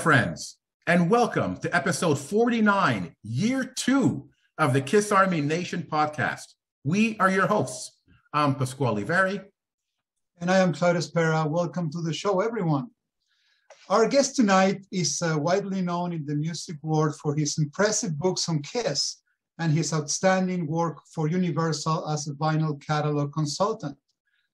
friends, and welcome to episode 49, year two of the Kiss Army Nation podcast. We are your hosts. I'm Pasquale Veri. And I am Claudius Pera. Welcome to the show, everyone. Our guest tonight is uh, widely known in the music world for his impressive books on Kiss and his outstanding work for Universal as a vinyl catalog consultant.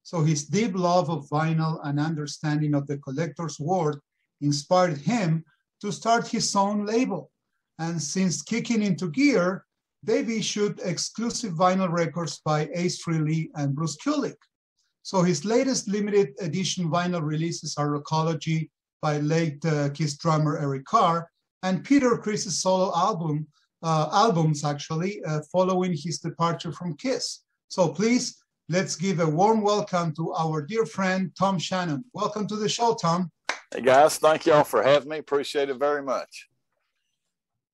So his deep love of vinyl and understanding of the collector's world inspired him to start his own label. And since kicking into gear, they've issued exclusive vinyl records by Ace Frehley and Bruce Kulick. So his latest limited edition vinyl releases are Rockology by late uh, Kiss drummer Eric Carr and Peter Criss's solo album, uh, albums actually, uh, following his departure from Kiss. So please, let's give a warm welcome to our dear friend, Tom Shannon. Welcome to the show, Tom. Hey guys, thank y'all for having me. Appreciate it very much.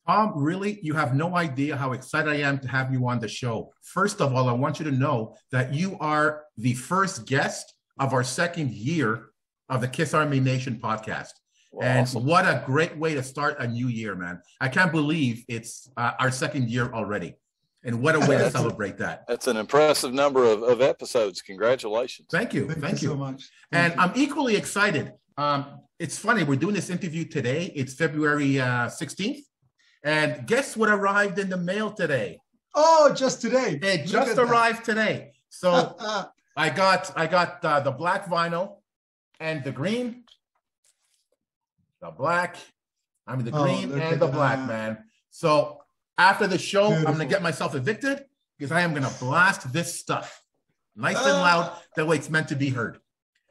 Tom, really, you have no idea how excited I am to have you on the show. First of all, I want you to know that you are the first guest of our second year of the Kiss Army Nation podcast. Well, and awesome. what a great way to start a new year, man. I can't believe it's uh, our second year already. And what a way to celebrate that. That's an impressive number of, of episodes. Congratulations. Thank you. Thank, Thank you. so much. Thank and you. I'm equally excited. Um, it's funny, we're doing this interview today. It's February uh, 16th. And guess what arrived in the mail today? Oh, just today. It just arrived that. today. So I got I got uh, the black vinyl and the green, the black. I mean the oh, green and the black, that. man. So after the show, Beautiful. I'm gonna get myself evicted because I am gonna blast this stuff nice and loud the way it's meant to be heard.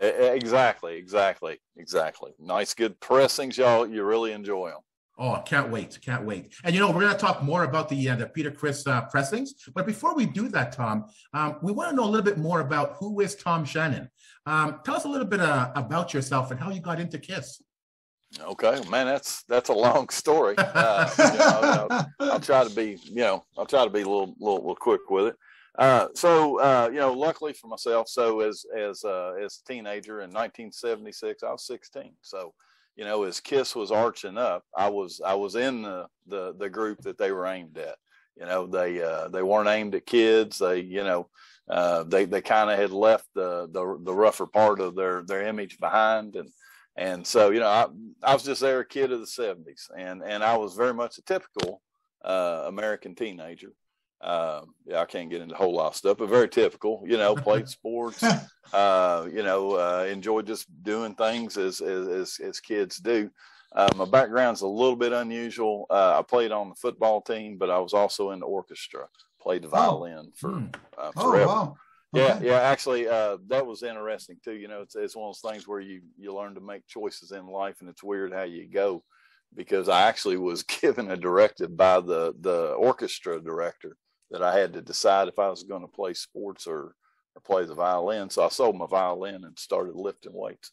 Exactly, exactly, exactly. Nice, good pressings, y'all. You really enjoy them. Oh, can't wait! Can't wait! And you know, we're going to talk more about the uh, the Peter Criss uh, pressings. But before we do that, Tom, um, we want to know a little bit more about who is Tom Shannon. Um, tell us a little bit uh, about yourself and how you got into Kiss. Okay, man, that's that's a long story. Uh, you know, I'll, try to be, you know, I'll try to be a little little, little quick with it. Uh, so uh, you know, luckily for myself, so as as uh, as a teenager in 1976, I was 16. So you know, as Kiss was arching up, I was I was in the the, the group that they were aimed at. You know, they uh, they weren't aimed at kids. They you know uh, they they kind of had left the, the the rougher part of their their image behind, and and so you know I I was just there a kid of the '70s, and and I was very much a typical uh, American teenager. Um, yeah, I can't get into a whole lot of stuff, but very typical. You know, played sports. Uh, you know, uh, enjoyed just doing things as as as, kids do. Uh, my background's a little bit unusual. Uh, I played on the football team, but I was also in the orchestra. Played the oh. violin oh. for hmm. uh, oh, forever. Oh, wow. Yeah, yeah. Actually, uh, that was interesting too. You know, it's it's one of those things where you you learn to make choices in life, and it's weird how you go because I actually was given a directive by the the orchestra director that I had to decide if I was going to play sports or, or play the violin. So I sold my violin and started lifting weights.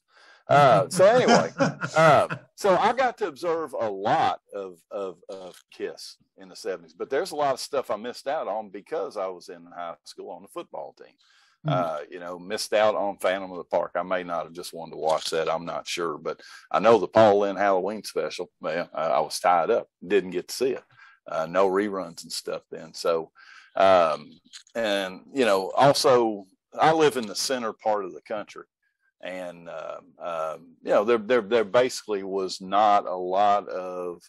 Uh, so anyway, uh, so I got to observe a lot of, of, of Kiss in the 70s, but there's a lot of stuff I missed out on because I was in high school on the football team. Mm-hmm. Uh, you know, missed out on Phantom of the Park. I may not have just wanted to watch that. I'm not sure, but I know the Paul Lynde Halloween special. Well, I was tied up, didn't get to see it. Uh, no reruns and stuff then. So, um, and you know, also I live in the center part of the country, and uh, um, you know, there there there basically was not a lot of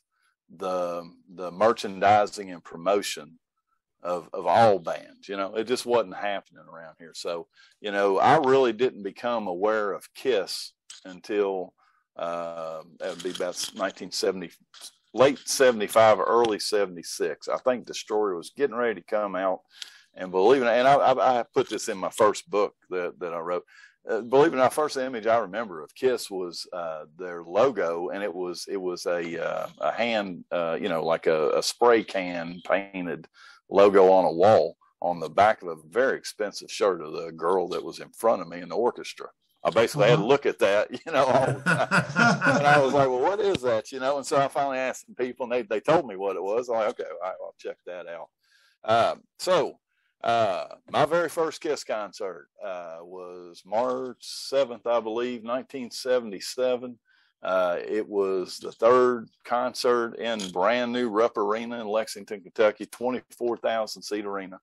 the the merchandising and promotion of of all bands. You know, it just wasn't happening around here. So, you know, I really didn't become aware of Kiss until uh, that would be about 1970 late 75 or early 76. I think Destroyer was getting ready to come out. And believe it, and I, I, I put this in my first book that, that I wrote. Uh, believe it or not, first image I remember of Kiss was uh, their logo, and it was it was a uh, a hand, uh, you know, like a, a, spray can painted logo on a wall on the back of a very expensive shirt of the girl that was in front of me in the orchestra. I basically uh-huh. had to uh-huh. look at that, you know, and I was like, well, what is that, you know? And so I finally asked some people, and they, they told me what it was. I'm like, okay, all right, I'll check that out. Um, so uh, my very first Kiss concert uh, was March 7th, I believe, 1977. Uh, it was the third concert in brand new Rupp Arena in Lexington, Kentucky, 24,000 seat arena.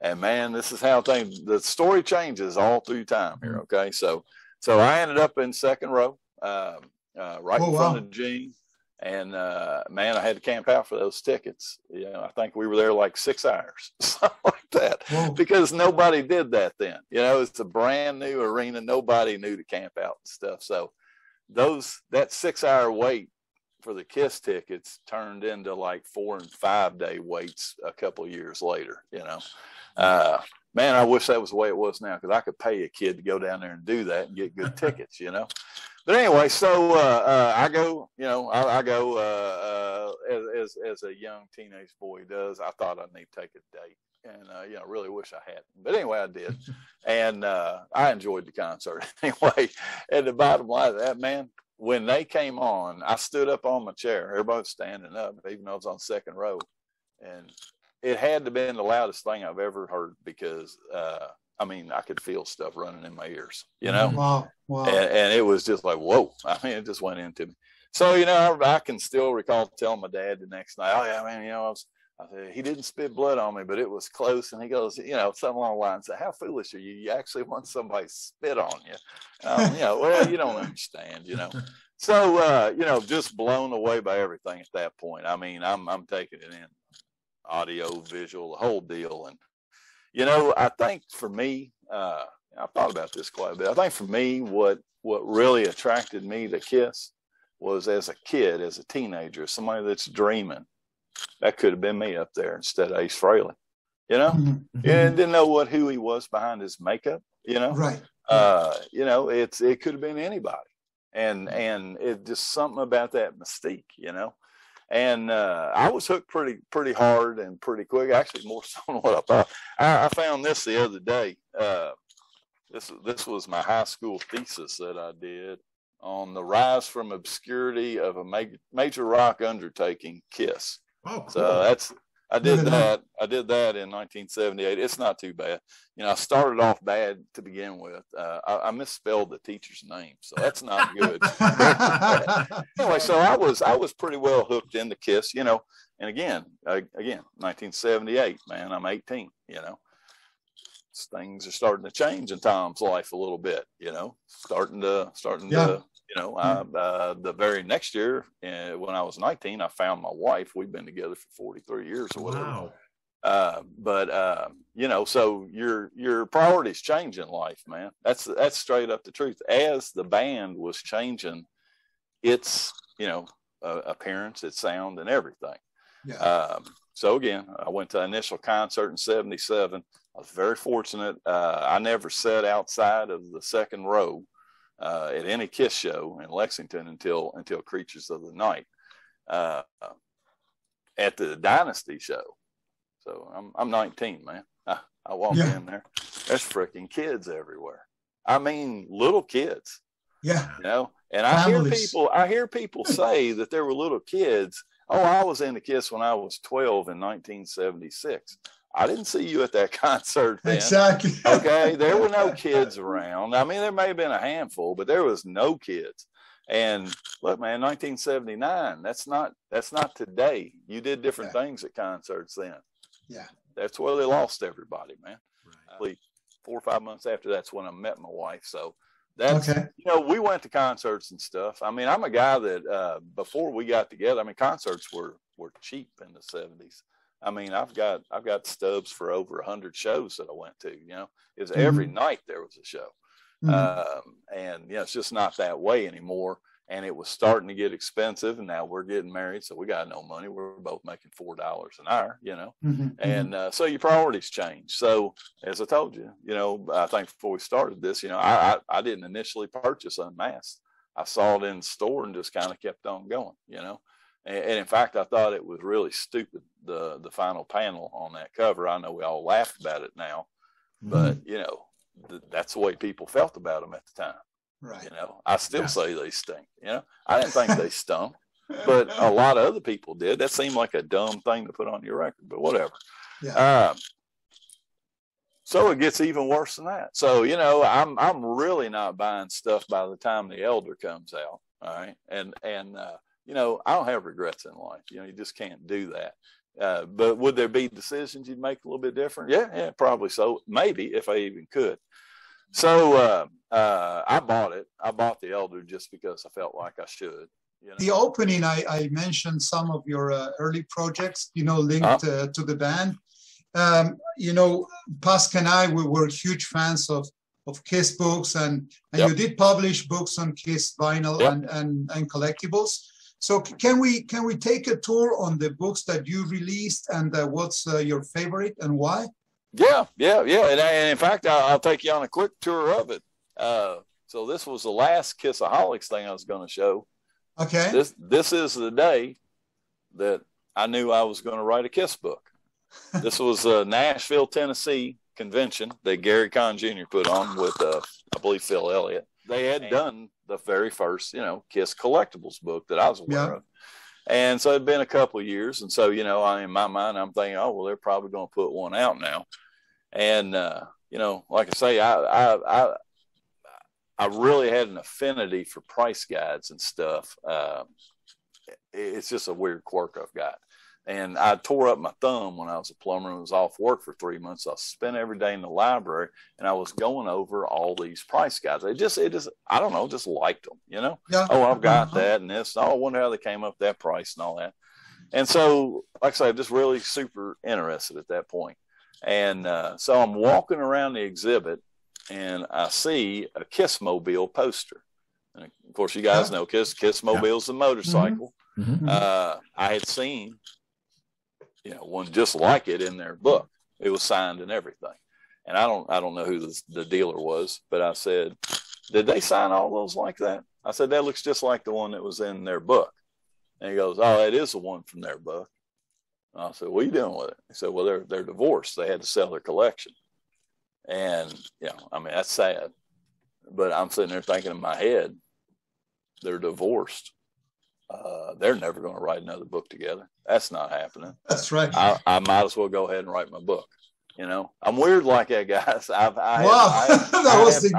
And man, this is how things, the story changes all through time here. Okay. So, so I ended up in second row, uh, uh right oh, in front wow. of Gene. And uh, man, I had to camp out for those tickets. You know, I think we were there like six hours, something like that, Whoa. because nobody did that then. You know, it's a brand new arena. Nobody knew to camp out and stuff. So those that six hour wait for the kiss tickets turned into like four and five day waits a couple years later you know uh, man i wish that was the way it was now because i could pay a kid to go down there and do that and get good tickets you know but anyway so uh, uh, i go you know i, I go uh, uh, as, as, as a young teenage boy does i thought i need to take a date and uh, you know really wish I hadn't. But anyway, I did, and uh, I enjoyed the concert anyway. And the bottom line, of that man, when they came on, I stood up on my chair. Everybody's standing up, even though I was on second row, and it had to have been the loudest thing I've ever heard because uh, I mean I could feel stuff running in my ears, you know. Wow, wow. And, and it was just like whoa. I mean, it just went into me. So you know, I, I can still recall telling my dad the next night, "Oh yeah, man, you know, I was." I said, he didn't spit blood on me, but it was close. And he goes, you know, something along the lines of, how foolish are you? You actually want somebody spit on you. Um, you know, well, you don't understand, you know. So, uh, you know, just blown away by everything at that point. I mean, I'm, I'm taking it in audio, visual, the whole deal. And, you know, I think for me, uh, I've thought about this quite a bit. I think for me, what, what really attracted me to Kiss was as a kid, as a teenager, somebody that's dreaming that could have been me up there instead of Ace Frehley, you know, mm-hmm. and didn't know what who he was behind his makeup, you know, right. Uh, you know, it's it could have been anybody, and and it just something about that mystique, you know. And uh, I was hooked pretty pretty hard and pretty quick, actually more so than what I thought. I, I found this the other day. Uh, this this was my high school thesis that I did on the rise from obscurity of a major, major rock undertaking, Kiss. Oh, cool. So that's I did that. I did that in 1978. It's not too bad. You know, I started off bad to begin with. Uh, I, I, misspelled the teacher's name, so that's not good. anyway, so I was I was pretty well hooked into Kiss. You know, and again, uh, again, 1978. Man, I'm 18. You know, things are starting to change in Tom's life a little bit. You know, starting to starting yeah. to you know, I, uh, the very next year, uh, when I was 19, I found my wife. We've been together for 43 years or whatever. Wow. Uh, but uh, you know, so your your priorities change in life, man. That's that's straight up the truth. As the band was changing, its you know uh, appearance, its sound, and everything. Yeah. Um, so again, I went to initial concert in '77. I was very fortunate. Uh, I never sat outside of the second row uh, at any Kiss show in Lexington until until Creatures of the Night uh, at the Dynasty show. So I'm I'm 19, man. I, I walk yeah. in there. There's freaking kids everywhere. I mean, little kids. Yeah. You know, and Families. I hear people I hear people say that there were little kids. Oh, I was in the Kiss when I was 12 in 1976. I didn't see you at that concert. Then. Exactly. okay. There were no kids around. I mean, there may have been a handful, but there was no kids. And look, man, 1979. That's not that's not today. You did different yeah. things at concerts then. Yeah. That's where they lost everybody, man. Right. Four or five months after that's when I met my wife. So that's okay. you know we went to concerts and stuff. I mean, I'm a guy that uh, before we got together. I mean, concerts were were cheap in the 70s. I mean, I've got I've got stubs for over a hundred shows that I went to. You know, it's mm-hmm. every night there was a show, mm-hmm. um, and you know, it's just not that way anymore. And it was starting to get expensive, and now we're getting married, so we got no money. We're both making four dollars an hour, you know, mm-hmm. mm-hmm. and uh, so your priorities change. So, as I told you, you know, I think before we started this, you know, I I, I didn't initially purchase Unmasked. I saw it in the store and just kind of kept on going, you know. And, and in fact, I thought it was really stupid the the final panel on that cover. I know we all laugh about it now, mm-hmm. but you know th- that's the way people felt about them at the time. Right. You know, I still yeah. say they stink. You know, I didn't think they stunk, but a lot of other people did. That seemed like a dumb thing to put on your record, but whatever. Yeah. Um, so it gets even worse than that. So you know, I'm I'm really not buying stuff by the time the Elder comes out. All right, and and uh, you know, I don't have regrets in life. You know, you just can't do that. Uh, but would there be decisions you'd make a little bit different? Yeah, yeah, probably so. Maybe if I even could. So uh, uh, I bought it. I bought the Elder just because I felt like I should. You know? The opening, I, I, mentioned some of your uh, early projects, you know, linked uh, to the band. Um, you know, Pasc and I we were huge fans of of Kiss books, and and yep. you did publish books on Kiss vinyl yep. and, and and collectibles. So can we can we take a tour on the books that you released and uh, what's uh, your favorite and why? Yeah, yeah, yeah. And, and in fact, I'll, I'll, take you on a quick tour of it. Uh, so this was the last Kissaholics thing I was going to show. Okay. This this is the day that I knew I was going to write a Kiss book. this was a Nashville, Tennessee convention that Gary Kahn Jr. put on with, uh, I believe, Phil Elliott. They had done the very first, you know, Kiss collectibles book that I was aware yeah. of. And so it'd been a couple of years. And so, you know, I, in my mind, I'm thinking, oh, well, they're probably going to put one out now. And, uh, you know, like I say, I, I, I, I really had an affinity for price guides and stuff. Uh, it's just a weird quirk I've got. And I tore up my thumb when I was a plumber and was off work for three months. I spent every day in the library and I was going over all these price guides. It just, it just, I don't know, just liked them, you know? Yeah. Oh, I've got uh-huh. that and this. Oh, I wonder how they came up that price and all that. And so, like I said, I'm just really super interested at that point. And uh, so I'm walking around the exhibit and I see a Kiss Mobile poster. And of course, you guys yeah. know Kiss Kiss Mobile's yeah. a motorcycle. Mm-hmm. mm-hmm. Uh, I had seen you know, one just like it in their book. It was signed and everything. And I don't, I don't know who the, the dealer was, but I said, did they sign all those like that? I said, that looks just like the one that was in their book. And he goes, oh, that is the one from their book. And I said, what are you doing with it? He said, well, they're, they're divorced. They had to sell their collection. And, you know, I mean, that's sad. But I'm sitting there thinking in my head, they're divorced uh, they're never going to write another book together. That's not happening. That's right. I, I, might as well go ahead and write my book. You know, I'm weird like that, guys. I've, I wow, have, I, that was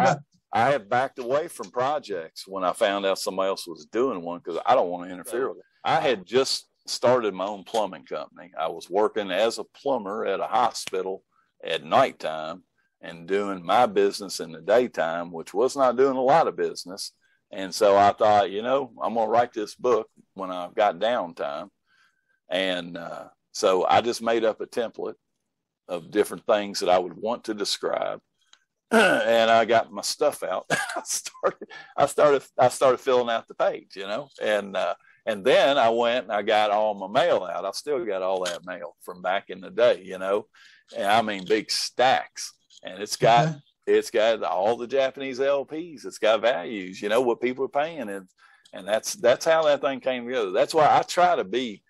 I, have backed away from projects when I found out somebody else was doing one because I don't want to interfere with it. I had just started my own plumbing company. I was working as a plumber at a hospital at nighttime and doing my business in the daytime, which was not doing a lot of business. And so I thought, you know, I'm going to write this book when I've got downtime. And uh, so I just made up a template of different things that I would want to describe. and I got my stuff out. I started, I started, I started filling out the page, you know, and, uh, and then I went and I got all my mail out. I still got all that mail from back in the day, you know, and I mean big stacks. And it's got it's got all the Japanese LPs. It's got values. You know what people are paying, and and that's that's how that thing came together. That's why I try to be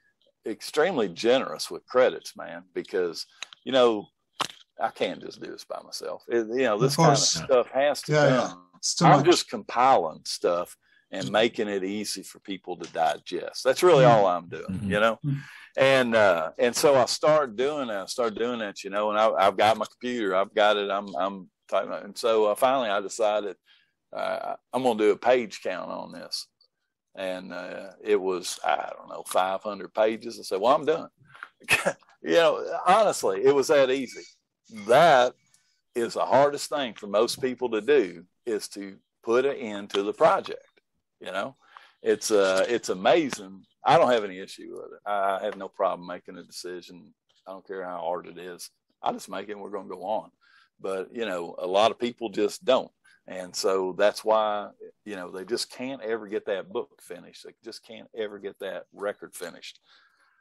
extremely generous with credits, man, because you know I can't just do this by myself. It, you know, this of kind of stuff has to yeah, come. Yeah. I'm much. just compiling stuff and making it easy for people to digest. That's really mm-hmm. all I'm doing, mm-hmm. you know. Mm-hmm. And uh, and so I started doing that. I started doing that, you know. And I, have got my computer. I've got it. I'm I'm type. And so uh, finally, I decided uh, I'm going to do a page count on this, and uh, it was I don't know 500 pages. I said, "Well, I'm done." you know, honestly, it was that easy. That is the hardest thing for most people to do is to put an end to the project. You know, it's uh, it's amazing. I don't have any issue with it. I have no problem making a decision. I don't care how hard it is. I just make it and we're going to go on but you know a lot of people just don't. And so that's why you know they just can't ever get that book finished. They just can't ever get that record finished.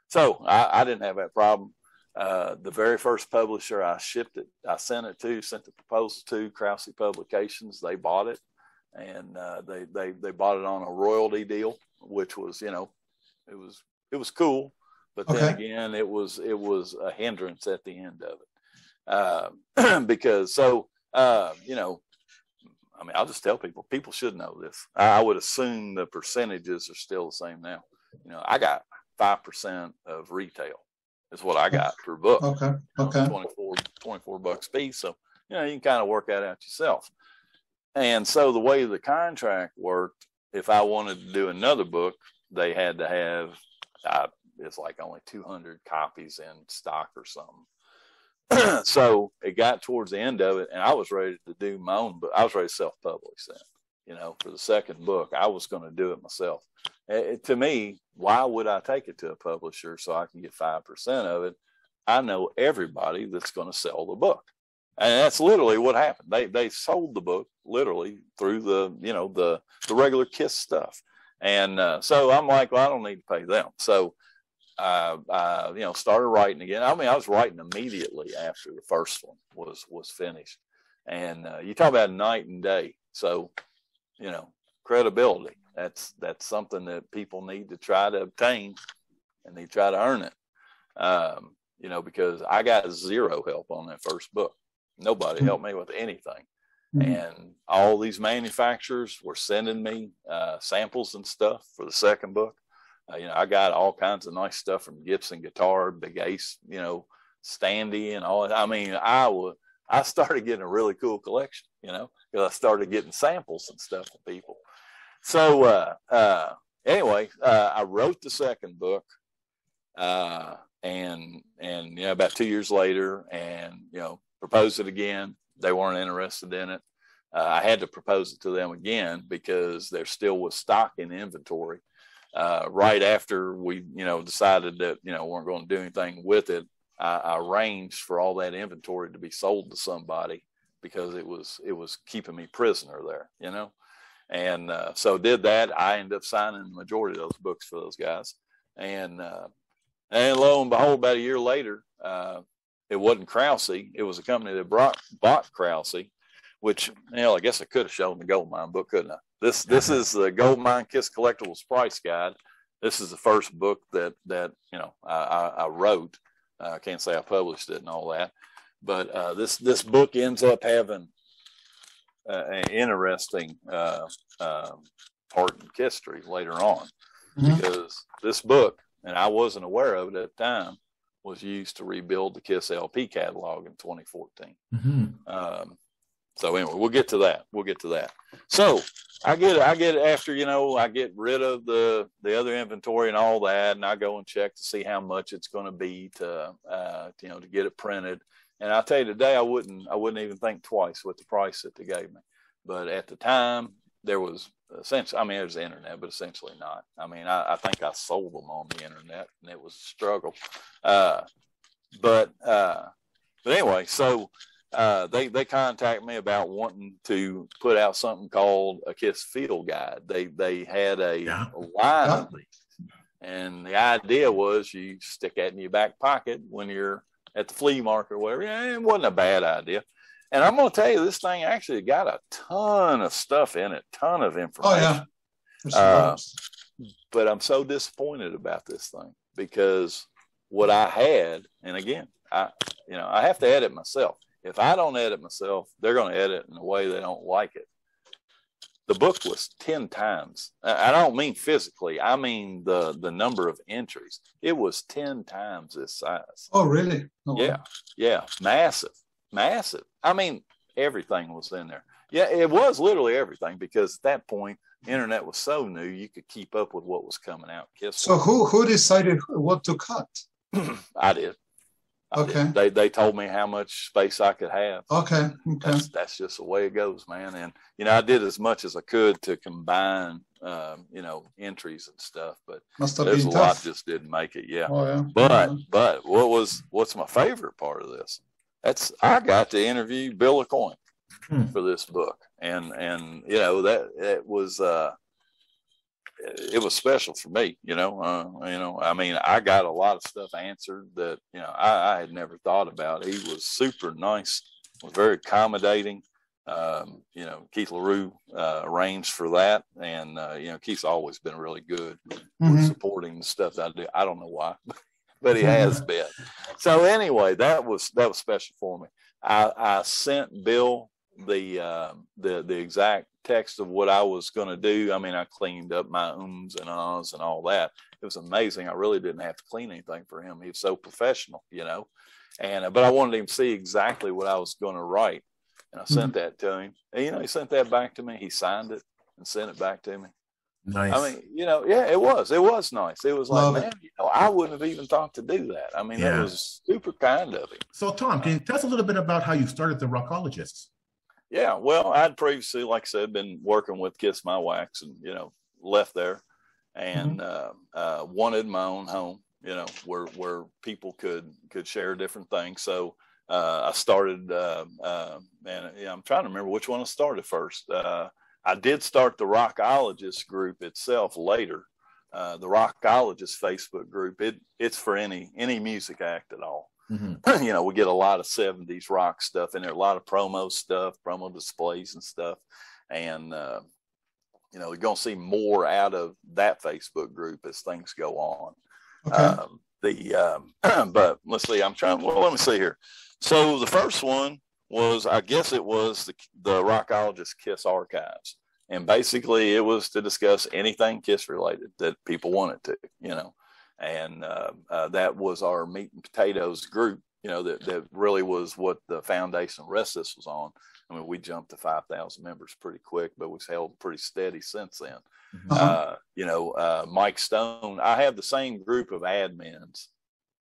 So i, I didn't have that problem. Uh, the very first publisher i shipped it i sent it to sent the proposal to krause publications. They bought it and uh, they, they they bought it on a royalty deal which was you know it was it was cool. But okay. then again it was it was a hindrance at the end of it uh, because so uh, you know, I mean, I'll just tell people. People should know this. I would assume the percentages are still the same now. You know, I got five percent of retail is what I got per book. Okay. Okay. 24, 24 bucks piece. So you know, you can kind of work that out yourself. And so the way the contract worked, if I wanted to do another book, they had to have, uh, it's like only 200 copies in stock or something. so it got towards the end of it, and I was ready to do my own book. I was ready to self publish then, you know, for the second book. I was going to do it myself. It, to me, why would I take it to a publisher so I can get 5% of it? I know everybody that's going to sell the book. And that's literally what happened. They they sold the book literally through the you know the the regular Kiss stuff, and uh, so I'm like, well, I don't need to pay them. So I, I you know started writing again. I mean, I was writing immediately after the first one was was finished, and uh, you talk about night and day. So you know credibility. That's that's something that people need to try to obtain, and they try to earn it. Um, you know, because I got zero help on that first book. Nobody mm-hmm. helped me with anything. Mm-hmm. And all these manufacturers were sending me uh, samples and stuff for the second book. Uh, you know, I got all kinds of nice stuff from Gibson Guitar, Big Ace, you know, Standy and all. I mean, I would, I started getting a really cool collection, you know, because I started getting samples and stuff from people. So, uh, uh, anyway, uh, I wrote the second book. Uh, and and you know about two years later and you know proposed it again they weren't interested in it uh, i had to propose it to them again because there still was stock in inventory uh, right after we you know decided that you know weren't going to do anything with it I, I arranged for all that inventory to be sold to somebody because it was it was keeping me prisoner there you know and uh, so did that i ended up signing the majority of those books for those guys and uh, and lo and behold, about a year later, uh, it wasn't Krause. It was a company that brought, bought Krause, which, you know, I guess I could have shown the gold mine book, couldn't I? This this is the Gold Mine Kiss Collectibles Price Guide. This is the first book that that you know I, I, I wrote. Uh, I can't say I published it and all that, but uh, this this book ends up having uh, an interesting uh, um, part in history later on, mm-hmm. because this book and I wasn't aware of it at the time, was used to rebuild the Kiss LP catalog in 2014. Mm-hmm. Um, so anyway, we'll get to that. We'll get to that. So I get I get after you know I get rid of the the other inventory and all that, and I go and check to see how much it's going to be to uh, you know to get it printed. And I tell you today, I wouldn't I wouldn't even think twice with the price that they gave me. But at the time, there was essentially, I mean, was the internet, but essentially not. I mean, I, I think I sold them on the internet, and it was a struggle. Uh, but uh, but anyway, so uh, they they contact me about wanting to put out something called a Kiss Field Guide. They they had a, yeah. a line of these, and the idea was you stick that in your back pocket when you're at the flea market or whatever. Yeah, it wasn't a bad idea. And I'm going to tell you, this thing actually got a ton of stuff in it, ton of information. Oh, yeah. Uh, but I'm so disappointed about this thing because what I had, and again, I, you know, I have to edit myself. If I don't edit myself, they're going to edit in a way they don't like it. The book was 10 times. I don't mean physically. I mean the, the number of entries. It was 10 times this size. Oh, really? Oh, yeah. Yeah. Massive massive. I mean, everything was in there. Yeah, it was literally everything because at that point, internet was so new, you could keep up with what was coming out. Guess so, what? who who decided what to cut? I did. I okay. They they told me how much space I could have. Okay. Okay. That's, that's just the way it goes, man. And you know, I did as much as I could to combine, um, you know, entries and stuff. But there's a tough. lot just didn't make it. Yeah. Oh, yeah. But yeah. but what was what's my favorite part of this? that's I got to interview Bill Aucoin hmm. for this book, and and you know that it was uh, it was special for me. You know, uh, you know, I mean, I got a lot of stuff answered that you know I, I had never thought about. He was super nice, was very accommodating. Um, you know, Keith Leroux uh, arranged for that, and uh, you know, Keith's always been really good mm-hmm. with supporting the stuff that I do. I don't know why. but he has been. So anyway, that was that was special for me. I, I sent Bill the uh, the the exact text of what I was going to do. I mean, I cleaned up my ums and ahs and all that. It was amazing. I really didn't have to clean anything for him. He was so professional, you know. And uh, but I wanted him to see exactly what I was going to write. and I sent mm-hmm. that to him. And you know, he sent that back to me. He signed it and sent it back to me. Nice. I mean, you know, yeah, it was. It was nice. It was like, Love man, it. you know, I wouldn't have even thought to do that. I mean, yeah. it was super kind of him. So, Tom, can you tell us a little bit about how you started the Rockologists? Yeah, well, I'd previously, like I said, been working with Kiss My Wax, and you know, left there, and mm-hmm. uh, uh, wanted my own home. You know, where where people could could share different things. So uh, I started, uh, uh, and yeah, I'm trying to remember which one I started first. Uh, I did start the Rockologist group itself later. Uh, the Rockologist Facebook group. It it's for any any music act at all. Mm-hmm. you know, we get a lot of '70s rock stuff in there, a lot of promo stuff, promo displays and stuff, and uh, you know, we're gonna see more out of that Facebook group as things go on. Okay. Um, the um, but let's see. I'm trying. Well, let me see here. So the first one was I guess it was the, the Rockologist Kiss archives. And basically it was to discuss anything Kiss related that people wanted to, you know. And uh, uh, that was our meat and potatoes group, you know, that, that really was what the foundation of rest this was on. I mean, we jumped to 5,000 members pretty quick, but we've held pretty steady since then. Mm-hmm. Uh, you know, uh, Mike Stone, I have the same group of admins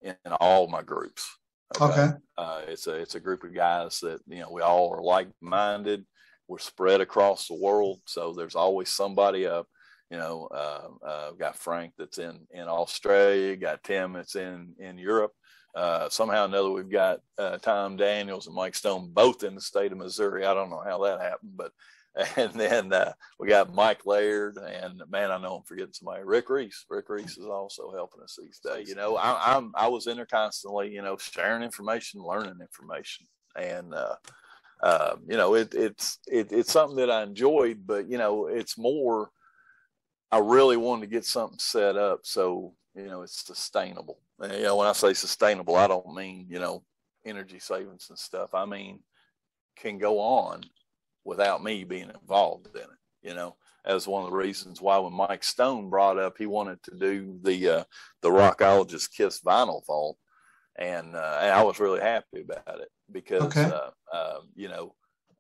in all my groups. Okay. okay. Uh, it's a it's a group of guys that you know we all are like minded. We're spread across the world, so there's always somebody up. You know, uh, uh, got Frank that's in in Australia. Got Tim that's in in Europe. Uh, somehow or another, we've got uh, Tom Daniels and Mike Stone both in the state of Missouri. I don't know how that happened, but and then uh, we got Mike Laird, and man, I know I'm forgetting somebody. Rick Reese. Rick Reese is also helping us these days. You know, I, am I was in there constantly. You know, sharing information, learning information, and uh, uh, you know, it, it's it, it's something that I enjoyed. But you know, it's more. I really wanted to get something set up so you know it's sustainable. And, you know, when I say sustainable, I don't mean you know energy savings and stuff. I mean can go on without me being involved in it. You know, as one of the reasons why when Mike Stone brought up he wanted to do the uh, the Rockologist Kiss vinyl vault, and, uh, and I was really happy about it because okay. uh, uh, you know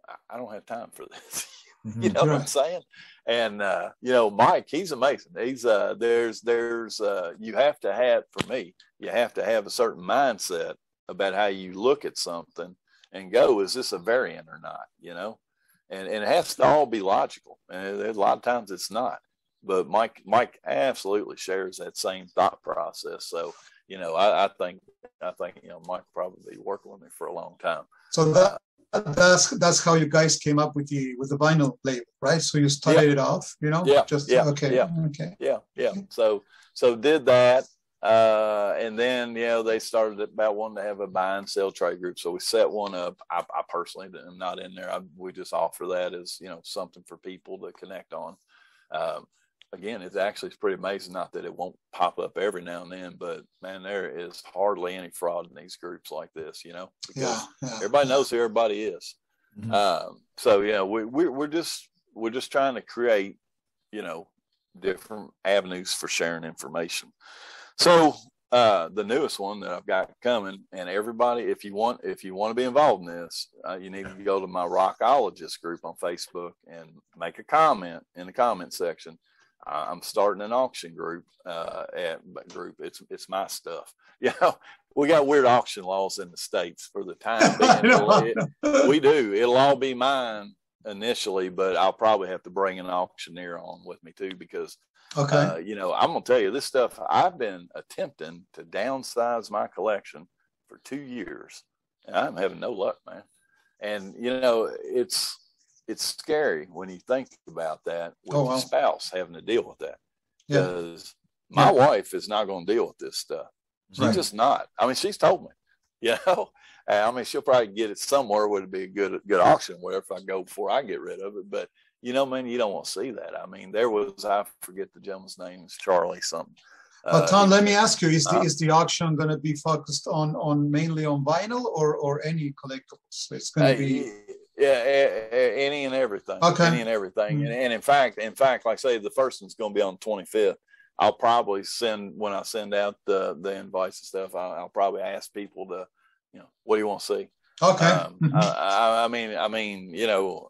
I, I, don't have time for this. you know what I'm saying? And uh, you know, Mike, he's amazing. He's uh, there's there's uh, you have to have for me, you have to have a certain mindset about how you look at something and go, is this a variant or not? You know, and, and it has to all be logical. And a lot of times it's not. But Mike Mike absolutely shares that same thought process. So you know, I, I think I think you know Mike probably be working with me for a long time. So that that's that's how you guys came up with the with the vinyl label, right? So you started yeah. it off, you know, yeah, just yeah, okay, yeah, okay, yeah, yeah. So so did that, uh, and then, you know, they started about wanting to have a buy and sell trade group. So we set one up. I, I personally am not in there. I, we just offer that as, you know, something for people to connect on. Um, again, it's actually it's pretty amazing. Not that it won't pop up every now and then, but man, there is hardly any fraud in these groups like this, you know, because yeah, yeah, everybody knows who everybody is. Mm-hmm. Um, so, yeah, we, we, we're just, we're just trying to create, you know, different avenues for sharing information. So uh, the newest one that I've got coming, and everybody, if you want, if you want to be involved in this, uh, you need to go to my Rockologist group on Facebook and make a comment in the comment section. I'm starting an auction group. Uh, at group, it's it's my stuff. You know, we got weird auction laws in the states for the time being. it, we do. It'll all be mine initially, but I'll probably have to bring an auctioneer on with me too because Okay. Uh, you know, I'm gonna tell you this stuff. I've been attempting to downsize my collection for two years, and I'm having no luck, man. And you know, it's it's scary when you think about that with oh, your spouse having to deal with that. Because yeah. my yeah. wife is not going to deal with this stuff. She's right. just not. I mean, she's told me, you know. I mean, she'll probably get it somewhere would be a good good auction, whatever. If I go before I get rid of it, but you know, man, you don't want to see that. I mean, there was I forget the gentleman's name is Charlie something. But uh, Tom, uh, let me ask you: Is the uh, is the auction going to be focused on on mainly on vinyl or or any collectibles? It's going to be yeah, any and everything. Okay, any and everything. Mm-hmm. And, and in fact, in fact, like I say, the first one's going to be on the twenty fifth. I'll probably send when I send out the the invites and stuff. I'll, I'll probably ask people to, you know, what do you want to see? Okay. Um. I, I mean, I mean, you know,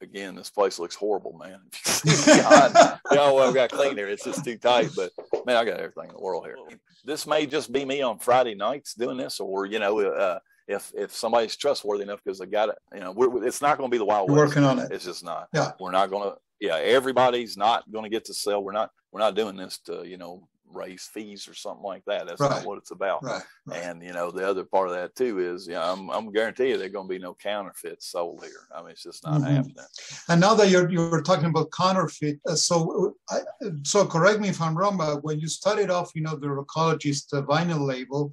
again, this place looks horrible, man. God, you know, I've got clean here. It's just too tight, but man, I got everything in the world here. This may just be me on Friday nights doing this, or you know, uh, if if somebody's trustworthy enough because they got it, you know, we're, it's not going to be the Wild You're working on it. It's just not. Yeah. We're not going to. Yeah, everybody's not going to get to sell. We're not. We're not doing this to you know raise fees or something like that. That's Right. not what it's about. Right. right. And you know, the other part of that too is, you know, I'm I'm guarantee you there's going to be no counterfeits sold here. I mean, it's just not Mhm. happening. And now that you're you're talking about counterfeit, uh, so I, so correct me if I'm wrong, but when you started off, you know, the Rockologist uh, vinyl label,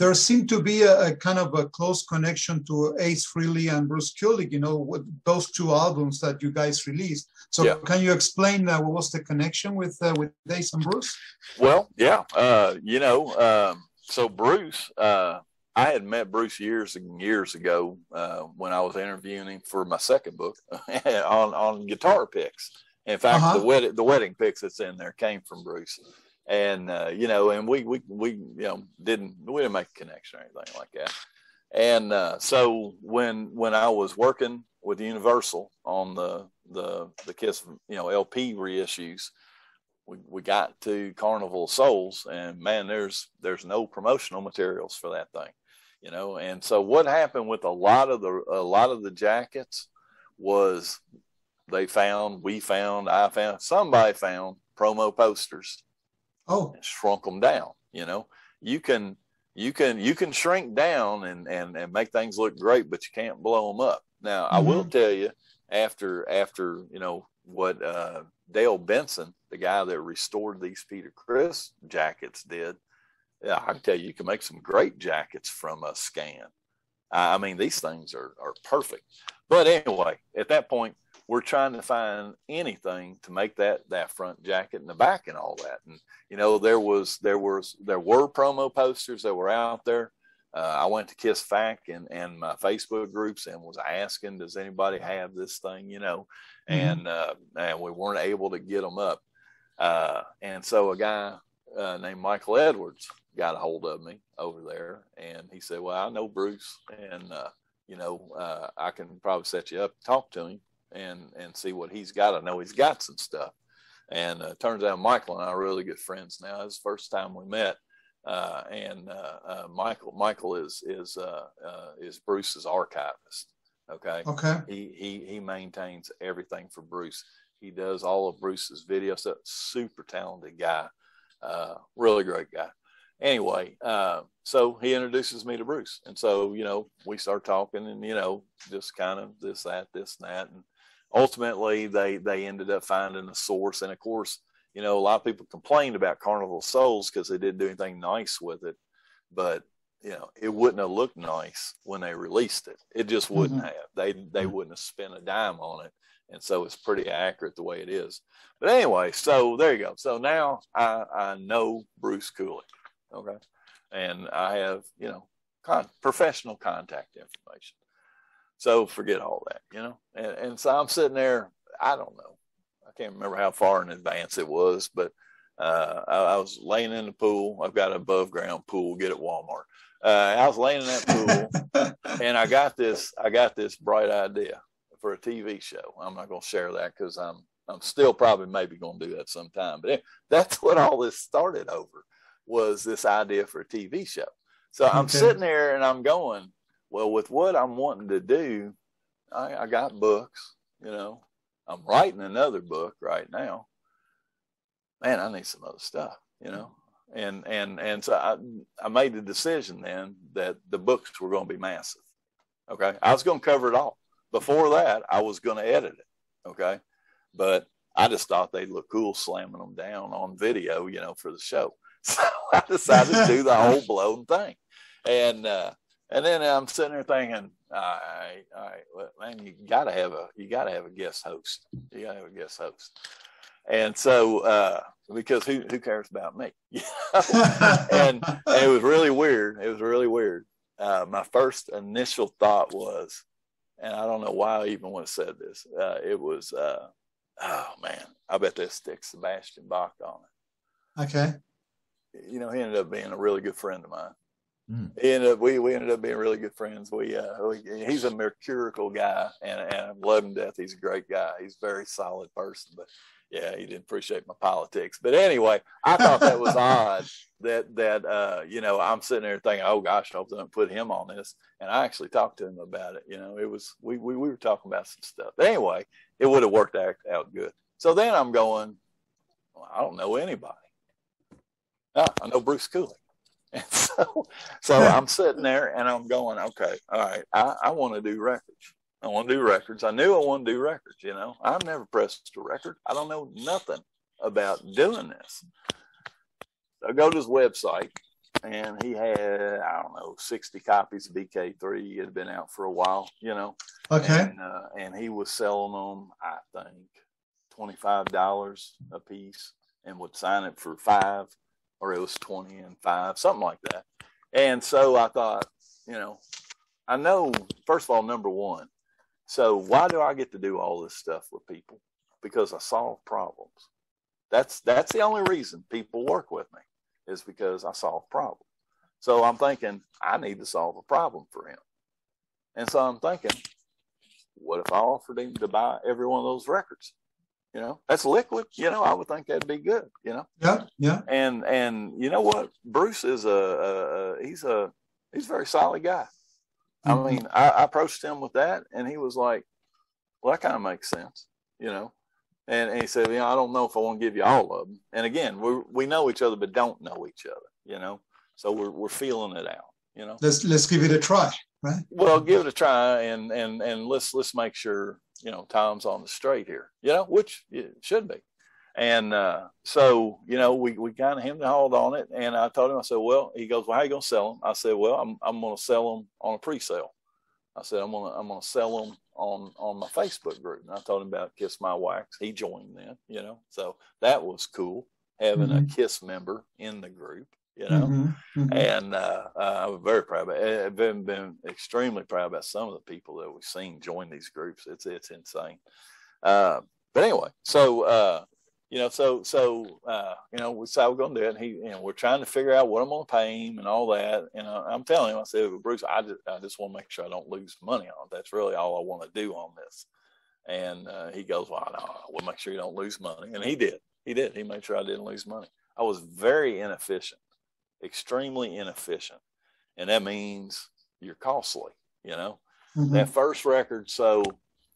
there seemed to be a, a kind of a close connection to Ace Frehley and Bruce Kulick, you know, with those two albums that you guys released. So Yeah. can you explain uh, what was the connection with uh, with Ace and Bruce? Well, yeah, uh, you know, um, so Bruce, uh, I had met Bruce years and years ago uh, when I was interviewing him for my second book on on guitar picks. In fact, Uh-huh. the wedding the wedding picks that's in there came from Bruce, and uh, you know, and we we we you know didn't we didn't make a connection or anything like that. And uh, so when when I was working with Universal on the the the Kiss you know LP reissues, we, we got to Carnival of Souls, and man, there's there's no promotional materials for that thing, you know. And so what happened with a lot of the a lot of the jackets was they found, we found, I found, somebody found promo posters Oh, and shrunk them down. You know, you can you can you can shrink down and and and make things look great, but you can't blow them up. Now, I will tell you, after after you know what uh, Dale Benson, the guy that restored these Peter Criss jackets, did. Yeah, I can tell you, you can make some great jackets from a scan. I mean, these things are are perfect. But anyway, at that point, we're trying to find anything to make that that front jacket and the back and all that. And you know, there was there was there were promo posters that were out there. Uh, I went to KissFAQ and and my Facebook groups and was asking, does anybody have this thing? You know, Mhm. and uh, and we weren't able to get them up. Uh, and so a guy uh, named Michael Edwards got a hold of me over there, and he said, "Well, I know Bruce, and uh, you know, uh, I can probably set you up, talk to him, and and see what he's got. I know he's got some stuff." And uh, turns out Michael and I are really good friends now. It's the first time we met, uh, and uh, uh, Michael Michael is is uh, uh, is Bruce's archivist. Okay, okay. he he he maintains everything for Bruce. He does all of Bruce's videos. stuff. Super talented guy, uh, really great guy. Anyway, uh, so he introduces me to Bruce, and so you know we start talking, and you know just kind of this that this and that, and ultimately they they ended up finding a source, and of course you know a lot of people complained about Carnival Souls because they didn't do anything nice with it, but you know, it wouldn't have looked nice when they released it. It just wouldn't Mhm. have. They they wouldn't have spent a dime on it, and so it's pretty accurate the way it is. But anyway, so there you go. So now I I know Bruce Kulick, okay, and I have you know con- professional contact information. So forget all that, you know. And and so I'm sitting there. I don't know. I can't remember how far in advance it was, but uh, I, I was laying in the pool. I've got an above ground pool, get at Walmart. Uh, I was laying in that pool, and I got this. I got this bright idea for a TV show. I'm not going to share that because I'm I'm still probably maybe going to do that sometime. But that's what all this started over was this idea for a TV show. So I'm Okay. sitting there and I'm going, well, with what I'm wanting to do, I, I got books. You know, I'm writing another book right now. Man, I need some other stuff. You know, and and and so I I made the decision then that the books were going to be massive. Okay, I was going to cover it all. Before that, I was going to edit it. Okay, but I just thought they'd look cool slamming them down on video, you know, for the show. So I decided to do the whole blown thing, and uh, and then I'm sitting there thinking, all right, all right, well, man, you got to have a you got to have a guest host. You got to have a guest host. And so, uh, because who who cares about me? And, and it was really weird. It was really weird. Uh, my first initial thought was, and I don't know why I even would have said this. Uh, it was, uh, oh man, I bet that stick Sebastian Bach on it. okay. You know, he ended up being a really good friend of mine. Mm. ended up, we we ended up being really good friends. We, uh, we he's a mercurial guy, and and I love him to death. He's a great guy. He's a very solid person, but yeah, he didn't appreciate my politics. But anyway, I thought that was odd that that uh, you know I'm sitting there thinking, oh gosh, I hope they don't put him on this. And I actually talked to him about it. You know, it was we we, we were talking about some stuff. But anyway, it would have worked out, out good. So then I'm going, well, I don't know anybody. Ah, I know Bruce Kulick. And so, so I'm sitting there and I'm going, okay, all right, I, I want to do records. I want to do records. I knew I want to do records, you know. I've never pressed a record. I don't know nothing about doing this. So I go to his website and he had, I don't know, 60 copies of BK3. It had been out for a while, you know. Okay. And, uh, and he was selling them, I think, $25 a piece and would sign it for five or it was 20 and five, something like that. And so I thought, you know, I know, first of all, number one, so why do I get to do all this stuff with people? Because I solve problems. That's that's the only reason people work with me is because I solve problems. So I'm thinking I need to solve a problem for him. And so I'm thinking, what if I offered him to buy every one of those records? You know, that's liquid. You know, I would think that'd be good. You know. Yeah, yeah. And and you know what? Bruce is a, a, a he's a he's a very solid guy. Mm-hmm. I mean, I, I, approached him with that, and he was like, "Well, that kind of makes sense," you know. And, and he said, "You know, I don't know if I want to give you all of them." And again, we we know each other, but don't know each other, you know. So we're we're feeling it out, you know. Let's let's give it a try, right? Well, give it a try, and and and let's let's make sure you know Tom's on the straight here, you know, which it should be. And uh, so, you know, we, we kind of hemmed and hawed on it. And I told him, I said, well, he goes, well, how you going to sell them? I said, well, I'm, I'm going to sell them on a pre-sale. I said, I'm going to, I'm going to sell them on, on my Facebook group. And I told him about Kiss My Wax. He joined then, you know, so that was cool having mm-hmm. a Kiss member in the group, you know, mm-hmm. Mm-hmm. and uh, uh, I'm very proud of it. I've been, been extremely proud about some of the people that we've seen join these groups. It's, it's insane. Uh, but anyway, so uh, you know, so so uh, you know, we said we're going to do it. And he, you know, we're trying to figure out what I'm going to pay him and all that. And I'm telling him, I said, Bruce, I just, I just want to make sure I don't lose money on it. That's really all I want to do on this. And uh, he goes, Well, no, we'll make sure you don't lose money. And he did. He did. He made sure I didn't lose money. I was very inefficient, extremely inefficient, and that means you're costly. You know, mm-hmm. that first record. So,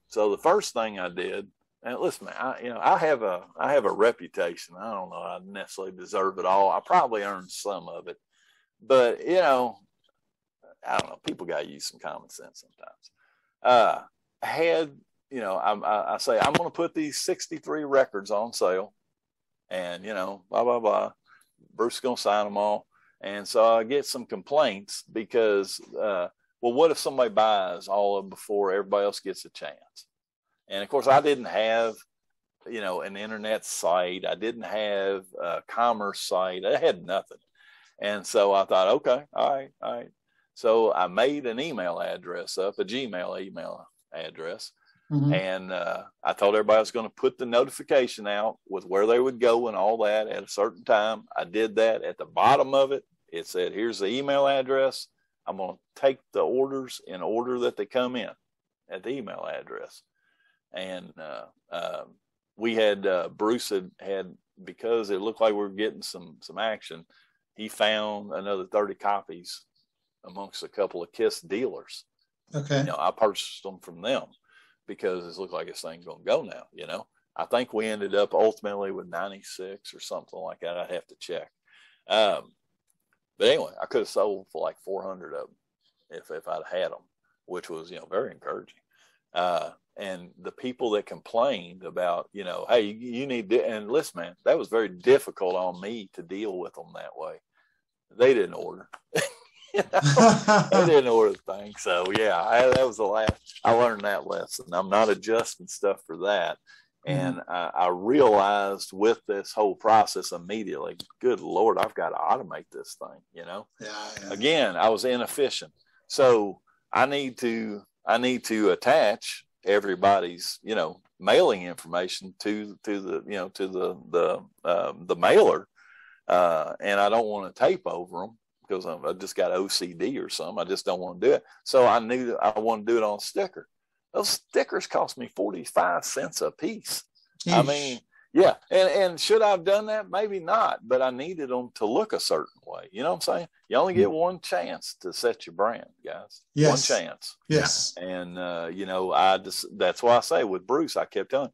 so the first thing I did and listen, man, I, you know, I have a I have a reputation. I don't know I necessarily deserve it all. I probably earned some of it, but you know, I don't know. People got to use some common sense sometimes. Uh, had you know, I, I, I say I'm going to put these 63 records on sale, and you know, blah blah blah. Bruce going to sign them all, and so I get some complaints because, uh, well, what if somebody buys all of them before everybody else gets a chance? And of course, I didn't have, you know, an internet site. I didn't have a commerce site. I had nothing. And so I thought, okay, all right, all right. So I made an email address up, a Gmail email address. Mm-hmm. And uh, I told everybody I was going to put the notification out with where they would go and all that at a certain time. I did that. At the bottom of it, it said, here's the email address. I'm going to take the orders in order that they come in at the email address and uh, uh, we had uh, Bruce had had because it looked like we were getting some some action. He found another thirty copies amongst a couple of Kiss dealers. Okay, you know, I purchased them from them because it looked like this thing's gonna go now. You know, I think we ended up ultimately with ninety six or something like that. I'd have to check. Um, but anyway, I could have sold for like four hundred of them if if I'd had them, which was you know very encouraging. Uh, and the people that complained about, you know, hey, you, need to, and listen, man, that was very difficult on me to deal with them that way. They didn't order. you know, they didn't order the thing. So yeah, I, that was the last. I learned that lesson. I'm not adjusting stuff for that. Mm-hmm. And I, I, realized with this whole process immediately, good Lord, I've got to automate this thing. You know. Yeah, yeah. Again, I was inefficient, so I need to I need to attach everybody's you know mailing information to to the you know to the the um, the mailer, uh, and I don't want to tape over them because I just got OCD or something. I just don't want to do it. So I knew I want to do it on sticker. Those stickers cost me 45 cents a piece. I mean, yeah. And, and should I have done that? Maybe not, but I needed them to look a certain way. You know what I'm saying? You only get mm. one chance to set your brand, guys. Yes. One chance. Yes. And, uh, you know, I just, that's why I say with Bruce, I kept telling